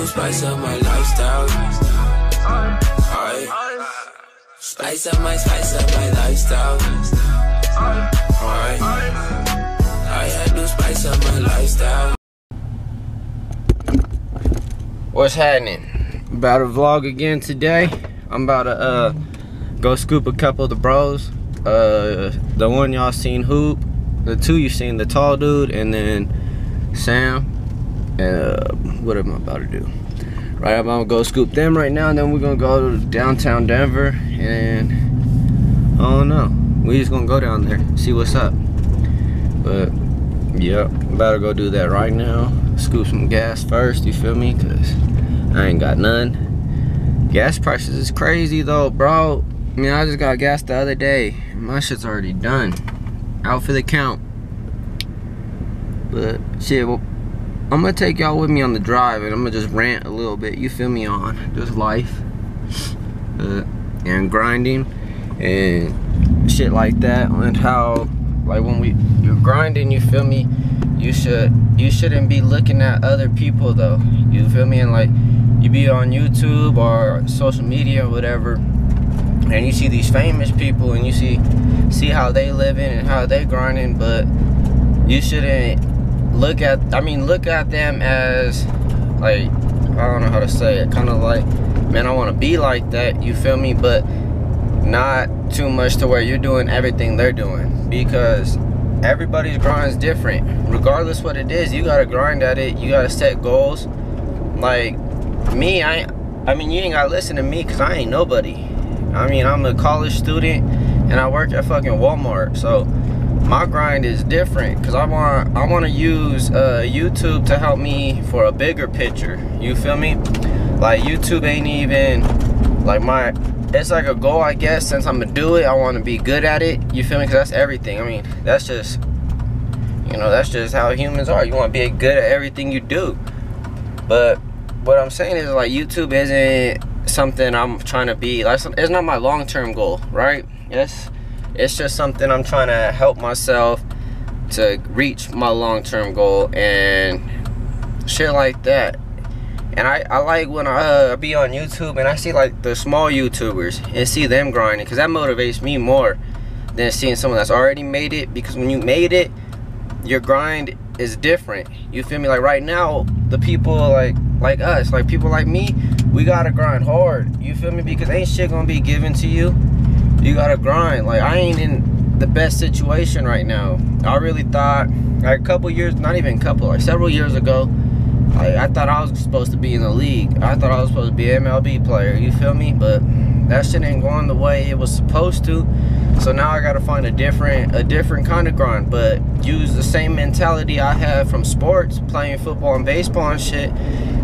to spice up my lifestyle. Spice up my, spice up my lifestyle. I had to spice up my lifestyle. What's happening? About to vlog again today. I'm about to uh go scoop a couple of the bros. Uh the one y'all seen hoop, the two you seen the tall dude and then Sam. Uh what am I about to do? Right, I'm gonna go scoop them right now, and then we're gonna go to downtown Denver and I don't know. We just gonna go down there, see what's up. But yep, about to go do that right now. Scoop some gas first, you feel me? Cause I ain't got none. Gas prices is crazy though, bro. I mean, I just got gas the other day. My shit's already done. Out for the count. But shit, well, I'm gonna take y'all with me on the drive and I'm gonna just rant a little bit. You feel me on just life uh, and grinding and shit like that and how like when we you're grinding you feel me you should you shouldn't be looking at other people though you feel me and like you be on youtube or social media or whatever and you see these famous people and you see see how they living and how they grinding but you shouldn't look at i mean look at them as like i don't know how to say it kind of like man i want to be like that you feel me? But not too much to where you're doing everything they're doing because everybody's grind is different. Regardless what it is you gotta grind at it you gotta set goals. Like me i i mean you ain't gotta listen to me because i ain't nobody. I mean i'm a college student and i work at fucking walmart so my grind is different because i want i want to use uh, youtube to help me for a bigger picture. You feel me? Like youtube ain't even like my it's like a goal i guess. Since i'm gonna do it i want to be good at it. You feel me? Because that's everything. I mean that's just you know that's just how humans are. You want to be good at everything you do. But what i'm saying is like youtube isn't something i'm trying to be like it's not my long-term goal right? Yes it's just something i'm trying to help myself to reach my long-term goal and shit like that. And I, I like when I uh, be on YouTube and I see like the small YouTubers and see them grinding because that motivates me more than seeing someone that's already made it because when you made it your grind is different. You feel me? Like right now the people like like us like people like me we gotta grind hard. You feel me? Because ain't shit gonna be given to you you gotta grind like I ain't in the best situation right now I really thought like a couple years not even a couple like several years ago like, I thought I was supposed to be in the league. I thought I was supposed to be an MLB player, you feel me? But that shit ain't going the way it was supposed to. So now I gotta find a different a different kind of grind, but use the same mentality I have from sports, playing football and baseball and shit,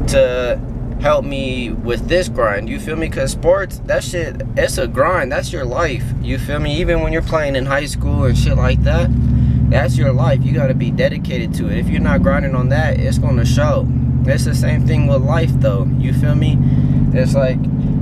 to help me with this grind. You feel me? Cause sports, that shit, it's a grind. That's your life. You feel me? Even when you're playing in high school and shit like that that's your life you got to be dedicated to it if you're not grinding on that it's going to show it's the same thing with life though you feel me it's like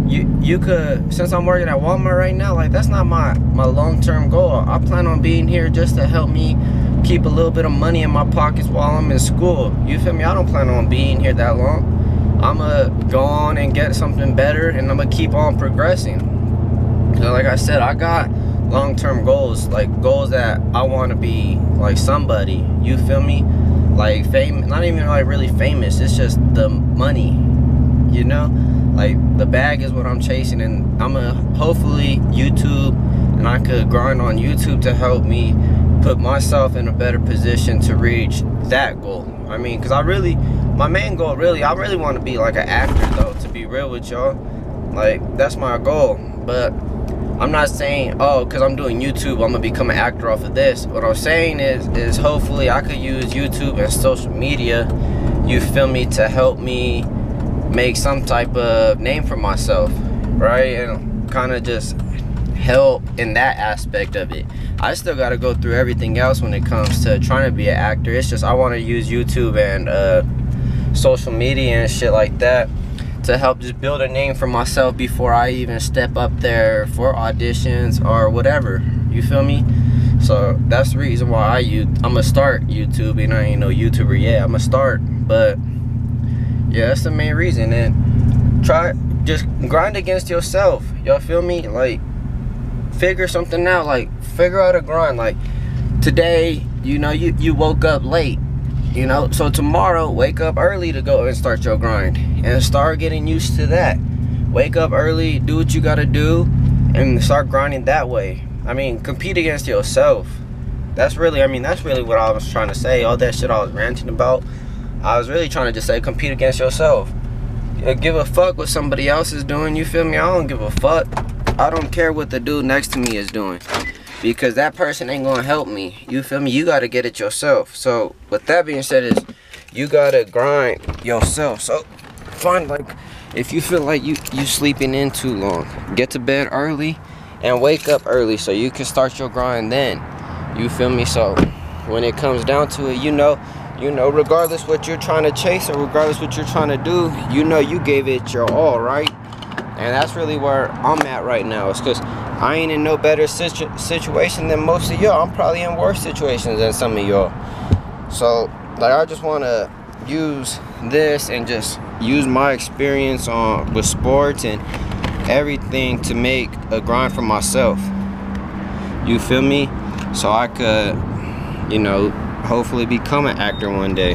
you you could since i'm working at walmart right now like that's not my my long-term goal i plan on being here just to help me keep a little bit of money in my pockets while i'm in school you feel me i don't plan on being here that long i'm gonna go on and get something better and i'm gonna keep on progressing. So like i said i got long-term goals like goals that i want to be like somebody. You feel me? Like fame not even like really famous it's just the money you know? Like the bag is what i'm chasing and i'm gonna hopefully youtube and i could grind on youtube to help me put myself in a better position to reach that goal. I mean because i really my main goal really i really want to be like an actor though to be real with y'all like that's my goal but I'm not saying, oh, because I'm doing YouTube, I'm gonna become an actor off of this. What I'm saying is, is hopefully I could use YouTube and social media, you feel me, to help me make some type of name for myself, right? And kind of just help in that aspect of it. I still gotta go through everything else when it comes to trying to be an actor. It's just I wanna use YouTube and uh, social media and shit like that to help just build a name for myself before I even step up there for auditions or whatever. You feel me? So that's the reason why I use I'm gonna start YouTube and I ain't no YouTuber yet. I'm gonna start, but Yeah, that's the main reason. And try just grind against yourself. Y'all feel me? Like figure something out. Like figure out a grind. Like today, you know, you you woke up late. You know, so tomorrow wake up early to go and start your grind and start getting used to that. Wake up early, do what you gotta do, and start grinding that way. I mean, compete against yourself. That's really, I mean, that's really what I was trying to say. All that shit I was ranting about. I was really trying to just say compete against yourself. Uh, give a fuck what somebody else is doing. You feel me? I don't give a fuck. I don't care what the dude next to me is doing because that person ain't gonna help me. You feel me? You gotta get it yourself. So with that being said, is you gotta grind yourself. So find like if you feel like you you sleeping in too long, get to bed early and wake up early so you can start your grind then. You feel me? So when it comes down to it, you know, you know, regardless what you're trying to chase or regardless what you're trying to do, you know you gave it your all, right? And that's really where I'm at right now. It's because I ain't in no better situ situation than most of y'all. I'm probably in worse situations than some of y'all. So, like, I just want to use this and just use my experience on with sports and everything to make a grind for myself. You feel me? So I could, you know, hopefully become an actor one day.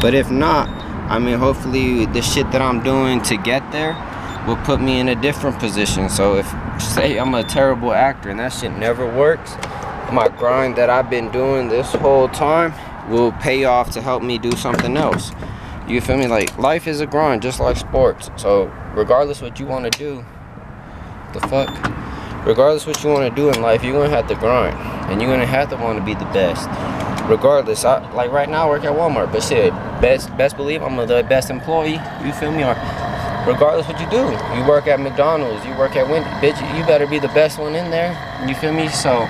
But if not, I mean, hopefully the shit that I'm doing to get there will put me in a different position. So if say I'm a terrible actor and that shit never works, my grind that I've been doing this whole time will pay off to help me do something else. You feel me? Like life is a grind, just like sports. So regardless what you want to do, the fuck, regardless what you want to do in life, you're gonna have to grind, and you're gonna have to want to be the best. Regardless, I like right now I work at Walmart, but shit, best best believe I'm the best employee. You feel me? Or regardless what you do. You work at McDonald's, you work at Wendy, bitch, you better be the best one in there. You feel me? So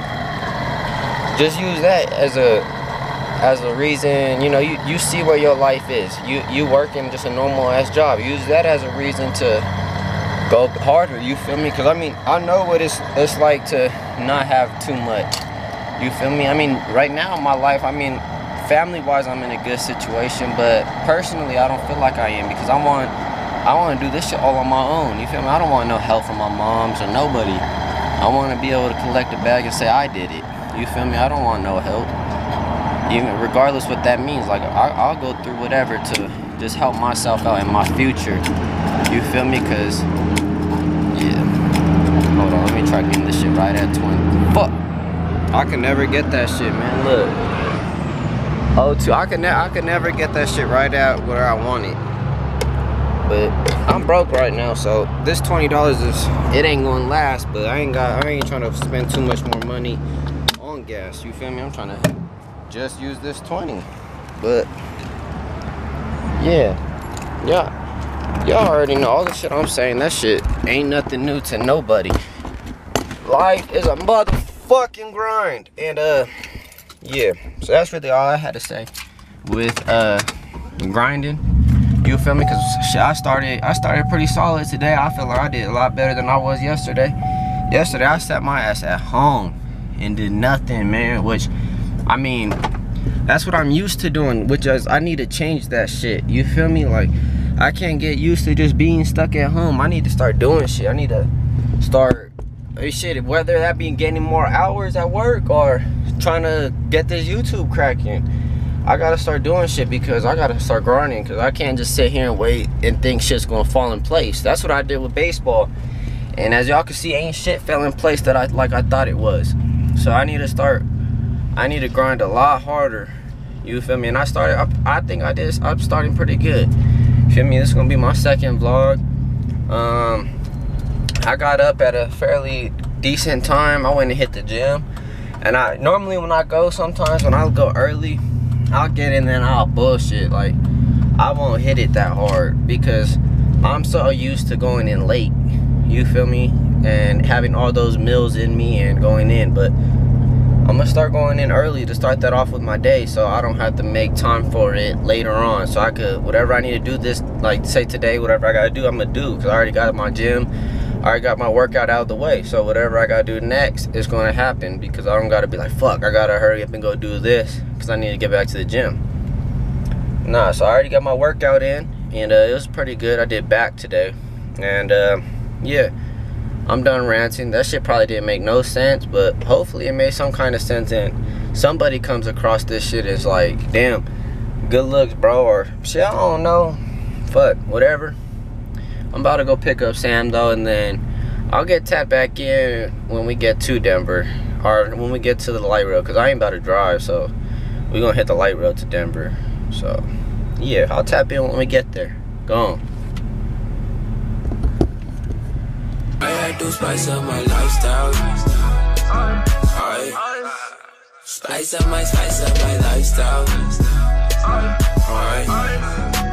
just use that as a as a reason, you know, you, you see where your life is. You you work in just a normal ass job. Use that as a reason to go harder, you feel me? Cause I mean I know what it's it's like to not have too much. You feel me? I mean, right now in my life, I mean, family wise I'm in a good situation, but personally I don't feel like I am because I want I want to do this shit all on my own. You feel me? I don't want no help from my moms or nobody. I want to be able to collect a bag and say I did it. You feel me? I don't want no help. Even regardless what that means. Like I, I'll go through whatever to just help myself out in my future. You feel me? Cause yeah. Hold on, let me try getting this shit right at 20. Fuck. I can never get that shit, man. Look. Oh, two. I can, I can never get that shit right at where I want it but I'm broke right now, so this twenty dollars is it ain't gonna last. But I ain't got I ain't trying to spend too much more money on gas. You feel me? I'm trying to just use this twenty. But yeah, yeah, y'all already know all the shit I'm saying. That shit ain't nothing new to nobody. Life is a motherfucking grind, and uh, yeah. So that's really all I had to say with uh grinding you feel me? Cause I started, I started pretty solid today. I feel like I did a lot better than I was yesterday. Yesterday, I sat my ass at home and did nothing, man. Which, I mean, that's what I'm used to doing. Which is, I need to change that shit. You feel me? Like, I can't get used to just being stuck at home. I need to start doing shit. I need to start, shit, whether that be getting more hours at work or trying to get this YouTube cracking I gotta start doing shit because I gotta start grinding because I can't just sit here and wait and think shit's gonna fall in place. That's what I did with baseball. And as y'all can see, ain't shit fell in place that I like I thought it was. So I need to start, I need to grind a lot harder. You feel me? And I started, I, I think I did, I'm starting pretty good. feel me? This is gonna be my second vlog. Um, I got up at a fairly decent time. I went and hit the gym. And I normally when I go sometimes when I go early I'll get in there and I'll bullshit. Like, I won't hit it that hard because I'm so used to going in late. You feel me? And having all those meals in me and going in. But I'm gonna start going in early to start that off with my day so I don't have to make time for it later on. So I could, whatever I need to do this, like say today, whatever I gotta do, I'm gonna do. Cause I already got my gym. I got my workout out of the way. So whatever I gotta do next is gonna happen because I don't gotta be like, fuck, I gotta hurry up and go do this because I need to get back to the gym. Nah, so I already got my workout in and uh, it was pretty good. I did back today, and uh, yeah, I'm done ranting. That shit probably didn't make no sense, but hopefully it made some kind of sense. And somebody comes across this shit is like, damn, good looks, bro, or shit. I don't know, fuck, whatever. I'm about to go pick up Sam though, and then I'll get tapped back in when we get to Denver, or when we get to the light rail, cause I ain't about to drive, so we're gonna hit the light rail to Denver. So yeah, I'll tap in when we get there. Go on. I spice up my lifestyle. Alright. Spice up my, spice up my lifestyle. Alright.